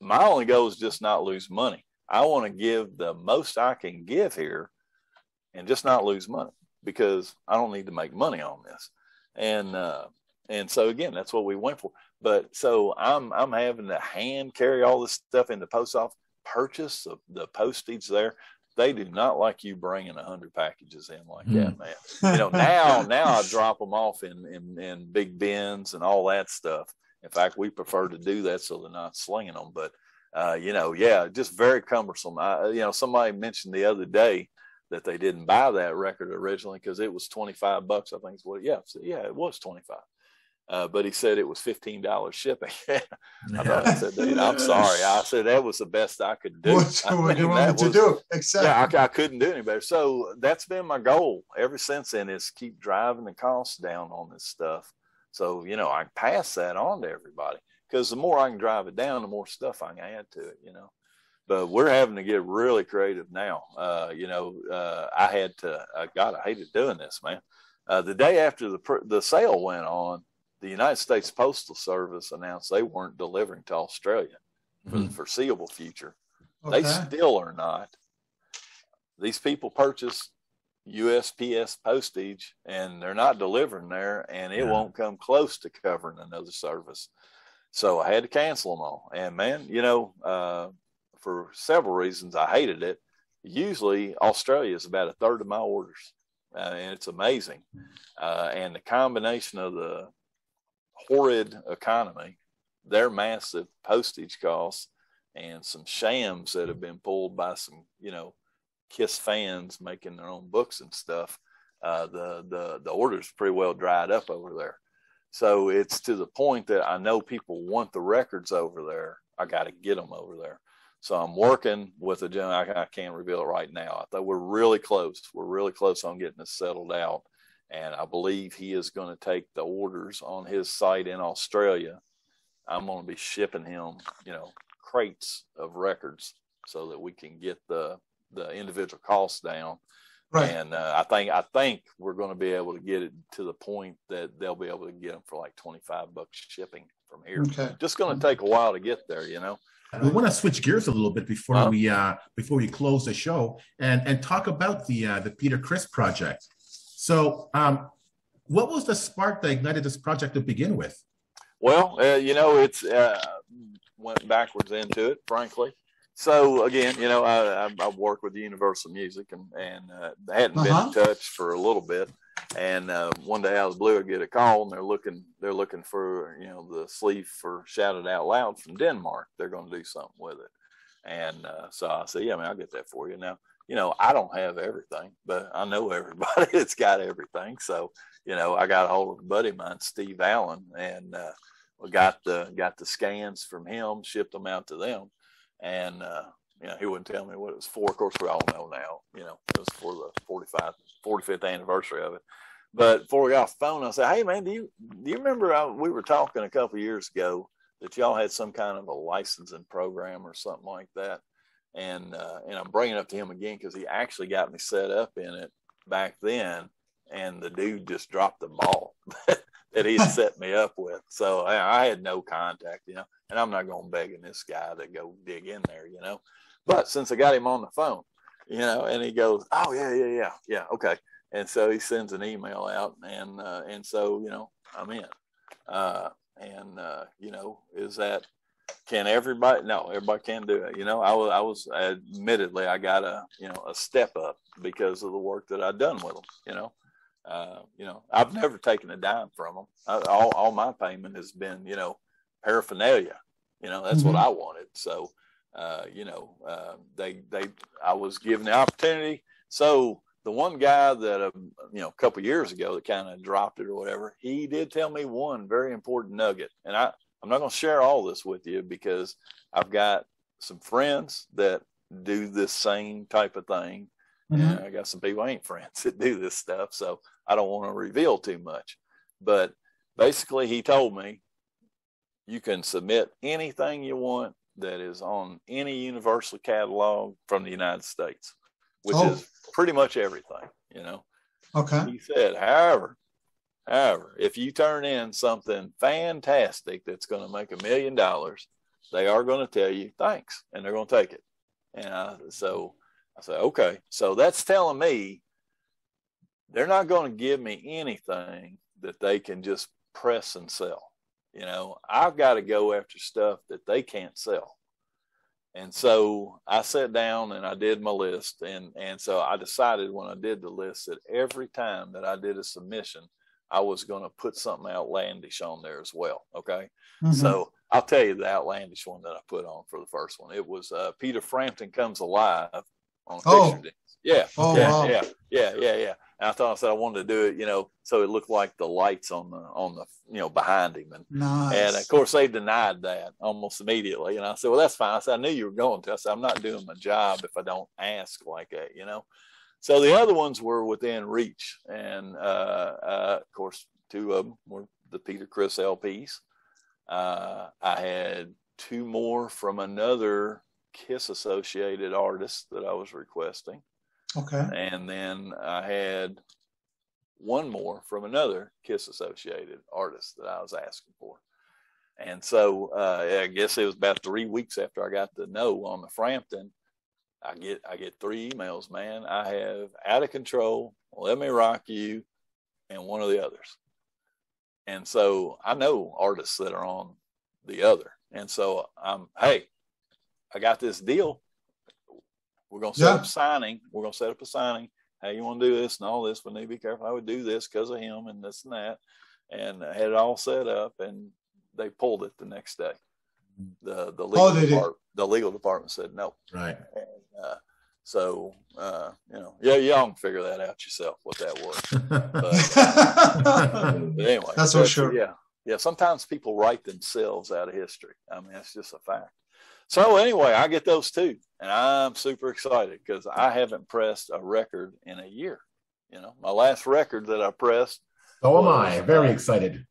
my only goal is just not lose money. I want to give the most I can give here and just not lose money because I don't need to make money on this. And, uh, and so again, that's what we went for. But so I'm I'm having to hand carry all this stuff in the post office, purchase the, the postage there. They do not like you bringing a hundred packages in like that, hmm. man. You know now now I drop them off in, in in big bins and all that stuff. In fact, we prefer to do that so they're not slinging them. But uh, you know, yeah, just very cumbersome. I, you know, somebody mentioned the other day that they didn't buy that record originally because it was 25 bucks, I think what, yeah, so, yeah, it was 25. Uh, but he said it was fifteen dollars shipping. I thought I said, Dude, I'm sorry. I said that was the best I could do. What, I mean, you wanted to do exactly? Yeah, I, I, couldn't do any better. So that's been my goal ever since then is keep driving the costs down on this stuff. So you know I pass that on to everybody because the more I can drive it down, the more stuff I can add to it. You know, but we're having to get really creative now. Uh, you know, uh, I had to. Uh, God, I hated doing this, man. Uh, the day after the the sale went on, the United States Postal Service announced they weren't delivering to Australia for mm-hmm. the foreseeable future. Okay. They still are not. These people purchase USPS postage and they're not delivering there, and it yeah. won't come close to covering another service. So I had to cancel them all. And man, you know, uh, for several reasons, I hated it. Usually, Australia is about a third of my orders, uh, and it's amazing. Uh, and the combination of the horrid economy, their massive postage costs, and some shams that have been pulled by some, you know, Kiss fans making their own books and stuff. Uh, the the the orders pretty well dried up over there. So it's to the point that I know people want the records over there. I got to get them over there. So I'm working with a gentleman. I, I, can't reveal it right now. I thought we're really close. We're really close on getting this settled out and I believe he is going to take the orders on his site in Australia. I'm going to be shipping him, you know, crates of records so that we can get the the individual costs down. Right. And uh, I think I think we're going to be able to get it to the point that they'll be able to get them for like 25 bucks shipping from here. Okay. Just going to take a while to get there, you know. We want to switch gears a little bit before we uh, before we close the show and and talk about the uh, the Peter Criss project. So, um, what was the spark that ignited this project to begin with? Well, uh, you know, it's uh, went backwards into it, frankly. So again, you know, I, I, I work with Universal Music and and uh, hadn't uh-huh. been in uh-huh. touch for a little bit. And uh, one day out of blue, I get a call, and they're looking they're looking for you know the sleeve for "Shout It Out Loud from Denmark. They're going to do something with it. And uh, so I said, yeah, I mean, I'll get that for you. Now you know, I don't have everything, but I know everybody that's got everything. So, you know, I got a hold of a buddy of mine, Steve Allen, and uh, got the got the scans from him, shipped them out to them, and uh, you know, he wouldn't tell me what it was for. Of course, we all know now. You know, it was for the 45, 45th anniversary of it. But before we got off the phone, I said, "Hey, man, do you do you remember I, we were talking a couple years ago that y'all had some kind of a licensing program or something like that?" And uh, and I'm bringing it up to him again because he actually got me set up in it back then, and the dude just dropped the ball that he set me up with. So I, I, had no contact, you know, and I'm not going to begging this guy to go dig in there, you know. But since I got him on the phone, you know, and he goes, "Oh yeah, yeah, yeah, yeah, okay," and so he sends an email out, and uh, and so you know, I'm in. Uh, and uh, you know, is that can everybody? No, everybody can do it. You know, I was, I was, admittedly, I got a, you know, a step up because of the work that I've done with them. You know, uh, you know, I've never taken a dime from them. I, all, all my payment has been, you know, paraphernalia. You know, that's mm-hmm. what I wanted. So, uh, you know, uh, they, they, I was given the opportunity. So the one guy that, uh, you know, a couple years ago that kind of dropped it or whatever, he did tell me one very important nugget, and I, I'm not going to share all this with you because I've got some friends that do this same type of thing. Mm-hmm. I got some people I ain't friends that do this stuff, so I don't want to reveal too much. But basically, he told me you can submit anything you want that is on any universal catalog from the United States, which oh. is pretty much everything, you know. Okay. He said, however, however, if you turn in something fantastic that's going to make a million dollars, they are going to tell you thanks and they're going to take it. And I, so I said, okay. So that's telling me they're not going to give me anything that they can just press and sell. You know, I've got to go after stuff that they can't sell. And so I sat down and I did my list. And, and so I decided when I did the list that every time that I did a submission, I was going to put something outlandish on there as well. Okay. Mm-hmm. So I'll tell you the outlandish one that I put on for the first one. It was uh, Peter Frampton Comes Alive on oh. Picture Yeah. Oh, yeah, wow. yeah. Yeah. Yeah. Yeah. And I thought I said I wanted to do it, you know, so it looked like the lights on the on the you know behind him, and nice. and of course they denied that almost immediately. And I said, well, that's fine. I said I knew you were going to. I said I'm not doing my job if I don't ask like that, you know. So the other ones were within reach, and uh, uh, of course two of them were the Peter Criss LPs. Uh, I had two more from another Kiss associated artist that I was requesting. Okay. And then I had one more from another Kiss associated artist that I was asking for. And so uh, I guess it was about three weeks after I got the no on the Frampton. I get I get three emails, man. I have out of control, let me rock you, and one of the others. And so I know artists that are on the other. And so I'm, hey, I got this deal. We're gonna set yeah. up signing. We're gonna set up a signing. Hey, you want to do this and all this? We need to be careful. I would do this because of him and this and that, and I had it all set up. And they pulled it the next day. The the legal oh, department, the legal department said no. Right. And, uh, so uh, you know, yeah, y'all can figure that out yourself what that was. but, but anyway, that's for sure. Yeah, yeah. Sometimes people write themselves out of history. I mean, that's just a fact. So anyway, I get those two, and I'm super excited because I haven't pressed a record in a year. You know, my last record that I pressed. So was, am I. Very uh, excited.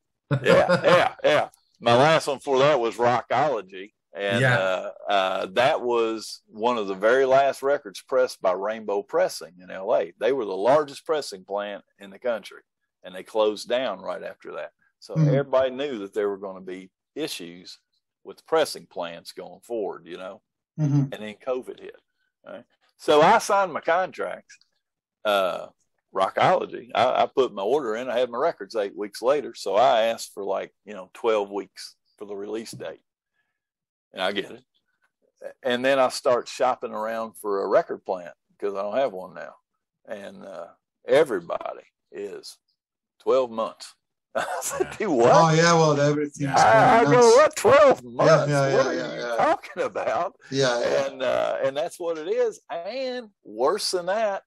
yeah, yeah, yeah. My last one for that was Rockology, and yeah. uh, uh, that was one of the very last records pressed by Rainbow Pressing in L.A. They were the largest pressing plant in the country, and they closed down right after that. So mm-hmm. everybody knew that there were going to be issues with pressing plants going forward, you know. Mm-hmm. And then COVID hit. Right? So I signed my contracts. Uh, Rockology. I, I, put my order in. I had my records eight weeks later, so I asked for like you know twelve weeks for the release date, and I get it. And then I start shopping around for a record plant because I don't have one now, and uh, everybody is twelve months I said, do what? Oh yeah, well everything's. I, I go what twelve months? Yeah, yeah, what yeah, are yeah, you talking about? Yeah, yeah. and uh, and that's what it is. And worse than that,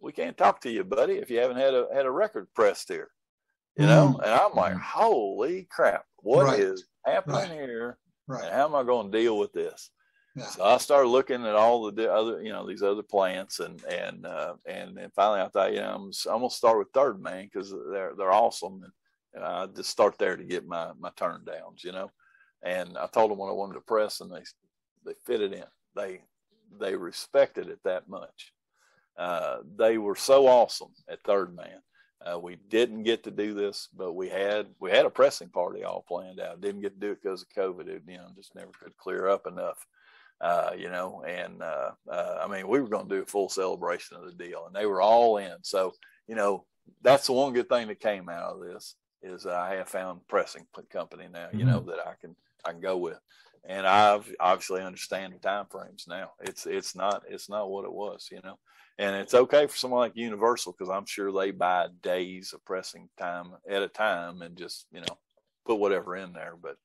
we can't talk to you, buddy, if you haven't had a had a record pressed here. You know, mm. and I'm like, holy crap, what right. is happening right. here? Right. And how am I going to deal with this? Yeah. So I started looking at all the other, you know, these other plants, and and uh, and and finally I thought, you know, I'm, I'm gonna start with Third Man because they're they're awesome, and uh, just start there to get my my turn downs, you know. And I told them what I wanted to press, and they they fit it in. They they respected it that much. Uh, they were so awesome at Third Man. Uh, we didn't get to do this, but we had we had a pressing party all planned out. Didn't get to do it because of COVID. It, you know, just never could clear up enough. Uh, you know, and uh, uh, I mean, we were going to do a full celebration of the deal, and they were all in. So, you know, that's the one good thing that came out of this is I have found pressing company now, you mm-hmm. know, that I can I can go with, and I've obviously understand the time frames now. It's it's not it's not what it was, you know, and it's okay for someone like Universal because I'm sure they buy days of pressing time at a time and just you know put whatever in there, but.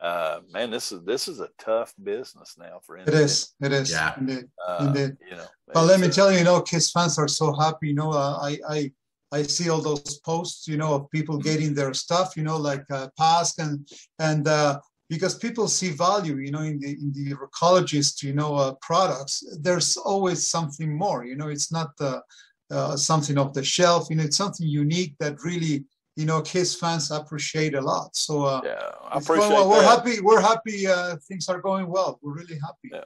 Uh, man, this is this is a tough business now for it is it is yeah indeed, uh, indeed. you know but let me tell you you know kiss fans are so happy you know uh, i i I see all those posts, you know, of people mm-hmm. getting their stuff, you know, like uh, Pask and and uh, because people see value, you know, in the in the Rockologist, you know, uh, products. There's always something more. You know, it's not uh, uh, something off the shelf. You know, it's something unique that really, you know, Kiss fans appreciate a lot. So uh, yeah, I appreciate. Well. We're happy. We're happy. Uh, things are going well. We're really happy. Yeah.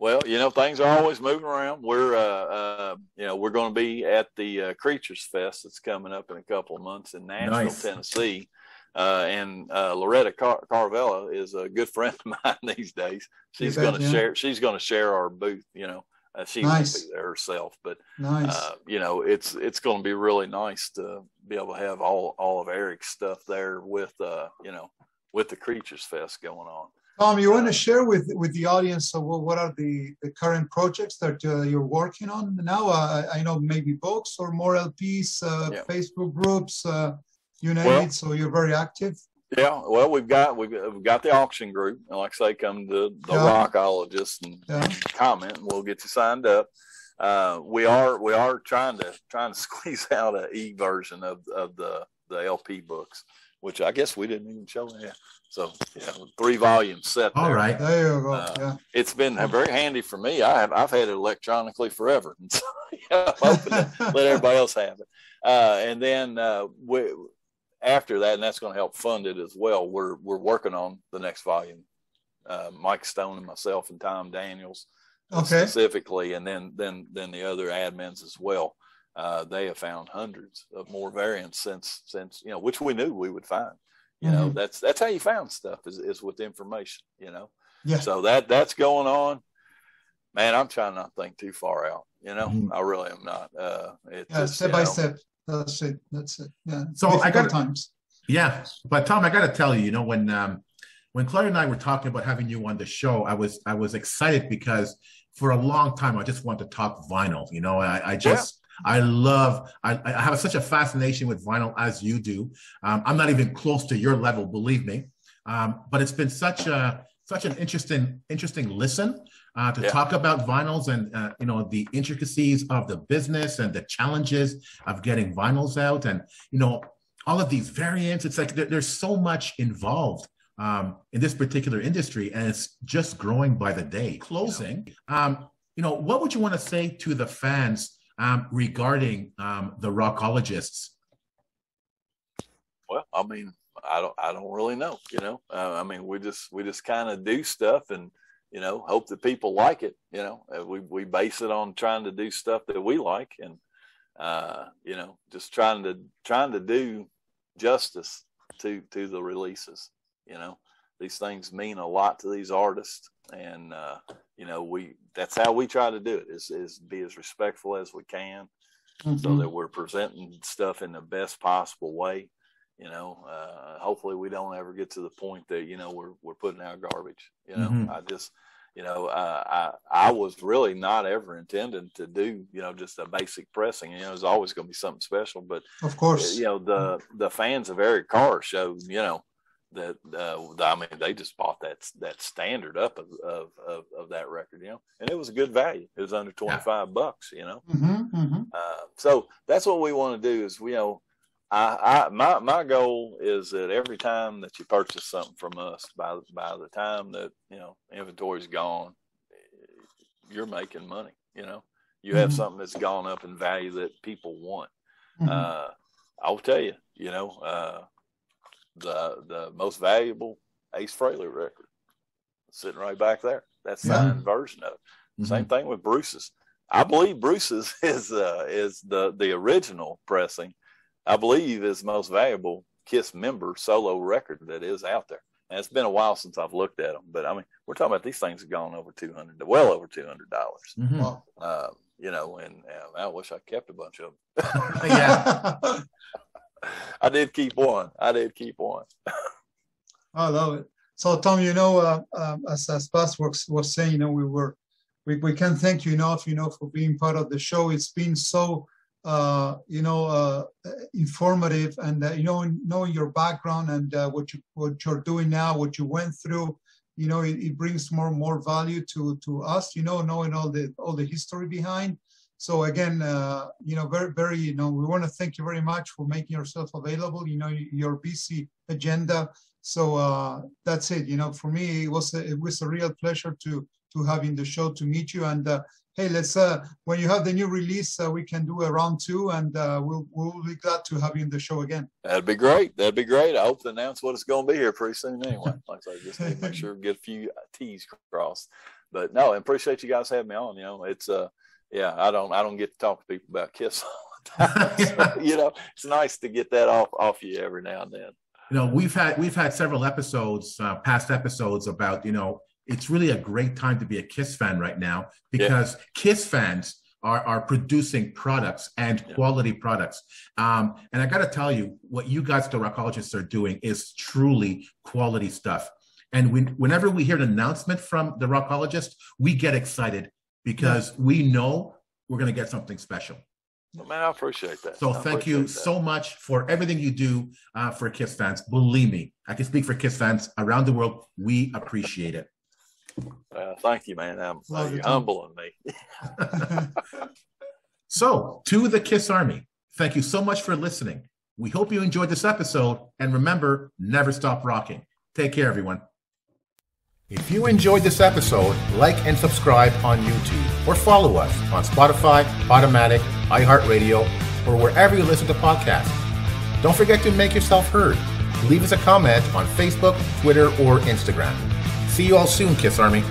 Well, you know, things are always moving around. We're, uh, uh, you know, we're going to be at the uh, Creatures Fest that's coming up in a couple of months in Nashville, nice. Tennessee. Uh, and uh, Loretta Car- Caravello is a good friend of mine these days. She's going to yeah. share. She's going to share our booth. You know, uh, she nice. won't be there herself, but nice. you know, it's it's going to be really nice to be able to have all all of Eric's stuff there with, you know, with the Creatures Fest going on. Tom, you want to share with with the audience so what are the, the current projects that uh, you're working on now? Uh, I know maybe books or more LPs, uh, yeah. Facebook groups, you name well. So you're very active. Yeah, well, we've got we've, we've got the auction group, and like I say, come to the yeah. Rockologist and, yeah. comment, and we'll get you signed up. Uh, we are we are trying to trying to squeeze out an e version of of the the LP books, which I guess we didn't even show yet. So yeah, three volumes set. All there. right, there you go. Uh, yeah. It's been very handy for me. I have I've had it electronically forever, and so yeah, let everybody else have it. Uh, and then uh, we, after that, and that's going to help fund it as well. We're we're working on the next volume. Uh, Mike Stone and myself and Tom Daniels okay. specifically, and then then then the other admins as well. Uh, they have found hundreds of more variants since since you know which we knew we would find. You know, mm-hmm. that's that's how you found stuff is, is with information, you know. Yeah. So that that's going on. Man, I'm trying not to think too far out. You know, mm-hmm. I really am not. Uh it's yeah, just, step by know, step. That's it. That's it. Yeah. So I got times. Yeah. But Tom, I gotta tell you, you know, when um when Claire and I were talking about having you on the show, I was I was excited because for a long time I just wanted to talk vinyl. You know, I, I just I love, I, I, have such a fascination with vinyl as you do. Um, I'm not even close to your level, believe me. Um, but it's been such a such an interesting interesting listen uh, to yeah. talk about vinyls and uh, you know the intricacies of the business and the challenges of getting vinyls out and you know all of these variants. It's like there, there's so much involved um, in this particular industry, and it's just growing by the day. Closing, um, you know, what would you want to say to the fans um, regarding um, the rockologists? Well, I mean, I don't, I don't really know. You know, uh, I mean, we just, we just kind of do stuff and you know, hope that people like it. You know, uh, we we base it on trying to do stuff that we like and uh, you know, just trying to trying to do justice to to the releases. You know, these things mean a lot to these artists, and uh, you know we that's how we try to do it is is be as respectful as we can mm-hmm. so that we're presenting stuff in the best possible way you know uh, hopefully we don't ever get to the point that you know we're we're putting out garbage you know mm-hmm. i just you know uh, i i was really not ever intending to do you know just a basic pressing you know there's always going to be something special but of course you know the the fans of eric carr showed you know that uh, I mean they just bought that that standard up of, of, of of that record, you know, and it was a good value. It was under twenty five yeah. bucks, you know. Mm-hmm, mm-hmm. Uh, so that's what we want to do is you know, I, I my my goal is that every time that you purchase something from us, by by the time that you know inventory's gone, you're making money. You know, you have mm-hmm. something that's gone up in value that people want. Mm-hmm. Uh, I'll tell you, you know uh, the the most valuable Ace Frehley record, sitting right back there. That's signed yeah. version of it. Mm-hmm. Same thing with Bruce's. I believe Bruce's is uh, is the the original pressing. I believe is the most valuable Kiss member solo record that is out there. And it's been a while since I've looked at them, but I mean, we're talking about these things have gone over two hundred, well over two hundred dollars. Mm-hmm. Uh, you know, and uh, I wish I kept a bunch of them. yeah. I did keep one. I did keep one. I love it. So Tom, you know, uh, um, as as Bas was, was saying, you know, we were we, we can't thank you enough, you know, for being part of the show. It's been so uh, you know uh, informative, and uh, you know, knowing your background and uh, what you what you're doing now, what you went through, you know, it, it brings more more value to to us, you know, knowing all the all the history behind. So again, uh, you know, very, very, you know, we want to thank you very much for making yourself available. You know, your busy agenda. So uh, that's it. You know, for me, it was a, it was a real pleasure to to have in the show to meet you. And uh, hey, let's uh, when you have the new release, uh, we can do a round two, and uh, we'll we'll be glad to have you in the show again. That'd be great. That'd be great. I hope to announce what it's going to be here pretty soon. Anyway, like I just need to make sure get a few T's crossed. But no, I appreciate you guys having me on. You know, it's uh, yeah, I don't I don't get to talk to people about Kiss all the time. so, you know, it's nice to get that off off you every now and then. You know, we've had we've had several episodes, uh, past episodes about you know it's really a great time to be a Kiss fan right now because yeah. Kiss fans are, are producing products and yeah. quality products. Um, and I got to tell you, what you guys, the Rockologists, are doing is truly quality stuff. And when, whenever we hear an announcement from the Rockologist, we get excited because yeah. we know we're going to get something special. Well, man, I appreciate that. So I thank you that. so much for everything you do uh, for Kiss fans. Believe me, I can speak for Kiss fans around the world. We appreciate it. Uh, thank you, man. I'm, uh, you're humbling me. so, to the Kiss Army, thank you so much for listening. We hope you enjoyed this episode. And remember, never stop rocking. Take care, everyone. If you enjoyed this episode, like and subscribe on YouTube or follow us on Spotify, Podomatic, iHeartRadio, or wherever you listen to podcasts. Don't forget to make yourself heard. Leave us a comment on Facebook, Twitter, or Instagram. See you all soon, Kiss Army.